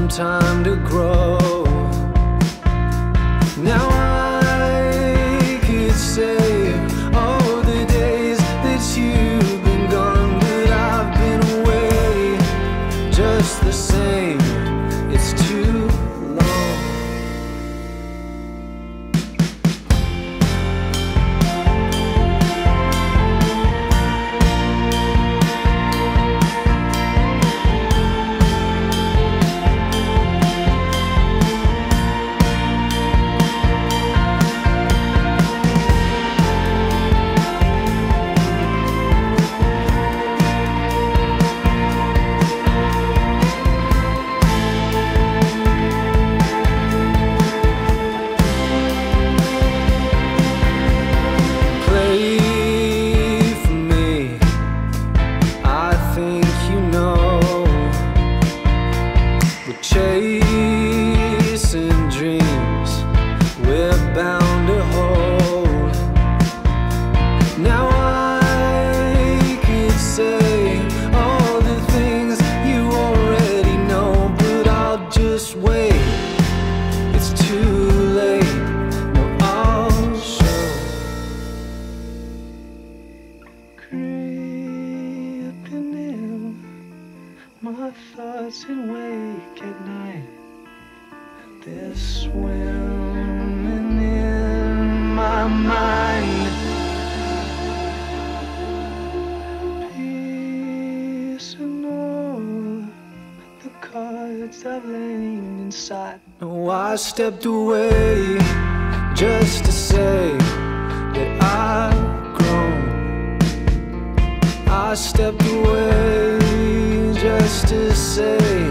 some time to grow. Now my thoughts and wake at night. They're swimming in my mind. Peace and all the cards I've laid inside. No, I stepped away just to say that I've grown. I stepped away to say